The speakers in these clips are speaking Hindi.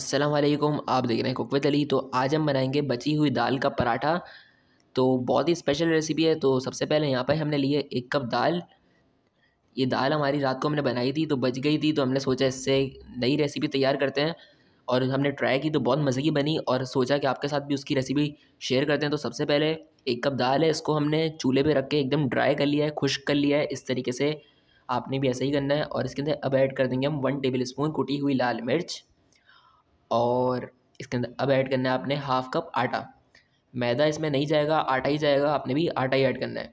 अस्सलाम वालेकुम। आप देख रहे हैं कुकवत अली। तो आज हम बनाएँगे बची हुई दाल का पराठा। तो बहुत ही स्पेशल रेसिपी है। तो सबसे पहले यहाँ पर हमने लिए एक कप दाल। ये दाल हमारी रात को हमने बनाई थी तो बच गई थी। तो हमने सोचा इससे नई रेसिपी तैयार करते हैं। और हमने ट्राई की तो बहुत मज़े की बनी। और सोचा कि आपके साथ भी उसकी रेसिपी शेयर करते हैं। तो सबसे पहले एक कप दाल है। इसको हमने चूल्हे पे रख के एकदम ड्राई कर लिया है, खुश्क कर लिया है। इस तरीके से आपने भी ऐसा ही करना है। और इसके अंदर अब ऐड कर देंगे हम वन टेबल स्पून कुटी हुई लाल मिर्च। और इसके अंदर, अब ऐड करना है आपने हाफ़ कप आटा। मैदा इसमें नहीं जाएगा, आटा ही जाएगा, आपने भी आटा ही ऐड करना है।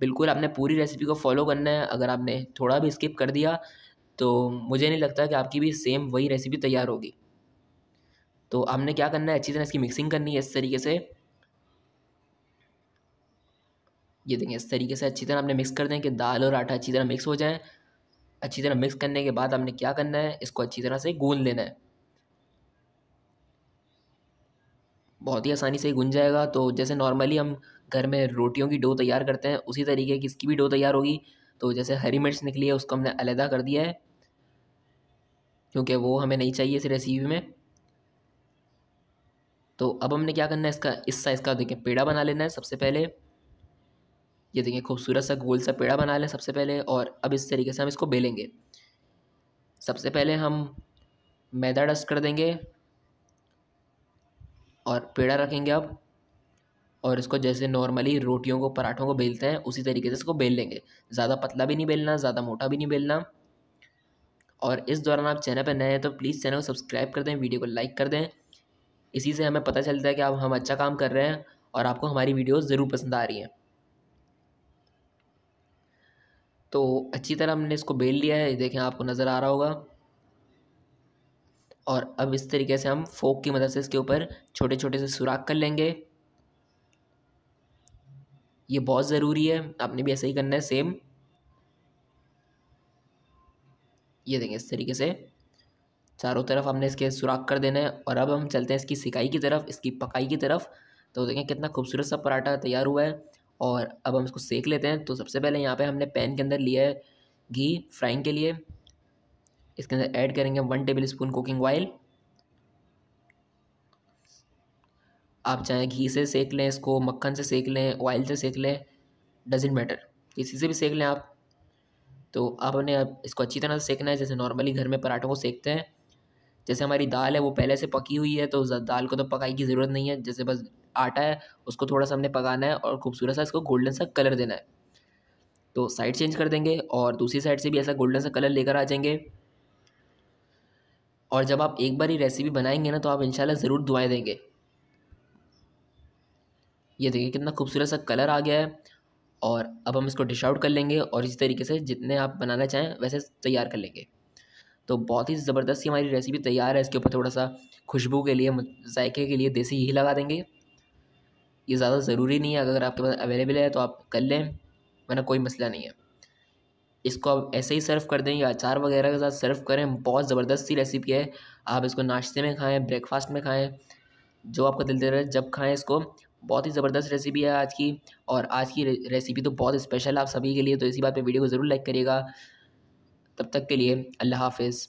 बिल्कुल आपने पूरी रेसिपी को फॉलो करना है, अगर आपने थोड़ा भी स्किप कर दिया तो मुझे नहीं लगता कि आपकी भी सेम वही रेसिपी तैयार होगी। तो आपने क्या करना है, अच्छी तरह इसकी मिक्सिंग करनी है इस तरीके से। ये देखें इस तरीके से अच्छी तरह आपने मिक्स कर दें कि दाल और आटा अच्छी तरह मिक्स हो जाए। अच्छी तरह मिक्स करने के बाद आपने क्या करना है, इसको अच्छी तरह से गूंद लेना है। बहुत ही आसानी से गुन जाएगा। तो जैसे नॉर्मली हम घर में रोटियों की डो तैयार करते हैं, उसी तरीके की इसकी भी डो तैयार होगी। तो जैसे हरी मिर्च निकली है, उसको हमने अलहदा कर दिया है, क्योंकि वो हमें नहीं चाहिए इस रेसिपी में। तो अब हमने क्या करना है, इसका, इस साइज़ का देखिए, पेड़ा बना लेना है सबसे पहले। ये देखिए, खूबसूरत सा गोल सा पेड़ा बना लें सबसे पहले, और अब इस तरीके से हम इसको बेलेंगे। सबसे पहले हम मैदा डस्ट कर देंगे। और पेड़ा रखेंगे आप और इसको जैसे नॉर्मली रोटियों को, पराठों को बेलते हैं, उसी तरीके से इसको बेल लेंगे। ज़्यादा पतला भी नहीं बेलना, ज़्यादा मोटा भी नहीं बेलना। और इस दौरान आप चैनल पर नए हैं तो प्लीज़ चैनल को सब्सक्राइब कर दें वीडियो को लाइक कर दें। इसी से हमें पता चलता है कि आप हम अच्छा काम कर रहे हैं और आपको हमारी वीडियोज़ ज़रूर पसंद आ रही हैं। तो अच्छी तरह हमने इसको बेल लिया है। देखें, आपको नज़र आ रहा होगा। और अब इस तरीके से हम फोक की मदद से इसके ऊपर छोटे छोटे से सुराख कर लेंगे। ये बहुत ज़रूरी है, आपने भी ऐसा ही करना है सेम ये देखें इस तरीके से। चारों तरफ़ हमने इसके सुराख कर देना है और अब हम चलते हैं इसकी सिकाई की तरफ़, इसकी पकाई की तरफ़। तो देखें कितना खूबसूरत सा पराठा तैयार हुआ है और अब हम इसको सेक लेते हैं। तो सबसे पहले यहाँ पे हमने पैन के अंदर लिया है घी फ्राइंग के लिए। इसके अंदर ऐड करेंगे one tablespoon cooking oil. आप चाहे घी से सेक लें, इसको मक्खन से सेक लें, ऑयल से सेक लें डजेंट मैटर किसी से भी सेक लें आप। तो आपने इसको अच्छी तरह से सेकना है, जैसे नॉर्मली घर में पराठों को सेकते हैं। जैसे हमारी दाल है, वो पहले से पकी हुई है तो दाल को तो पकाई की ज़रूरत नहीं है, जैसे बस आटा है, उसको थोड़ा सा हमने पकाना है और खूबसूरत सा इसको गोल्डन सा कलर देना है। तो साइड चेंज कर देंगे और दूसरी साइड से भी ऐसा गोल्डन सा कलर लेकर आ जाएँगे। और जब आप एक बार ही रेसिपी बनाएँगे ना तो आप इंशाल्लाह ज़रूर दुआएँ देंगे। ये देखिए कितना खूबसूरत सा कलर आ गया है और अब हम इसको डिश आउट कर लेंगे और इसी तरीके से जितने आप बनाना चाहें, वैसे तैयार कर लेंगे। तो बहुत ही ज़बरदस्त हमारी रेसिपी तैयार है, इसके ऊपर थोड़ा सा खुशबू के लिए, जायके के लिए देसी घी लगा देंगे। ये ज़्यादा ज़रूरी नहीं है, अगर आपके पास अवेलेबल है तो आप कर लें, वरना कोई मसला नहीं है। इसको आप ऐसे ही सर्व कर दें, या अचार वगैरह के साथ सर्व करें। बहुत ज़बरदस्त सी रेसिपी है। आप इसको नाश्ते में खाएँ ब्रेकफास्ट में खाएँ, जो आपका दिल दे रहा है, जब खाएँ इसको। बहुत ही ज़बरदस्त रेसिपी है आज की। और आज की रेसिपी तो बहुत स्पेशल है आप सभी के लिए तो इसी बात पे वीडियो को ज़रूर लाइक करिएगा। तब तक के लिए अल्लाह हाफिज़।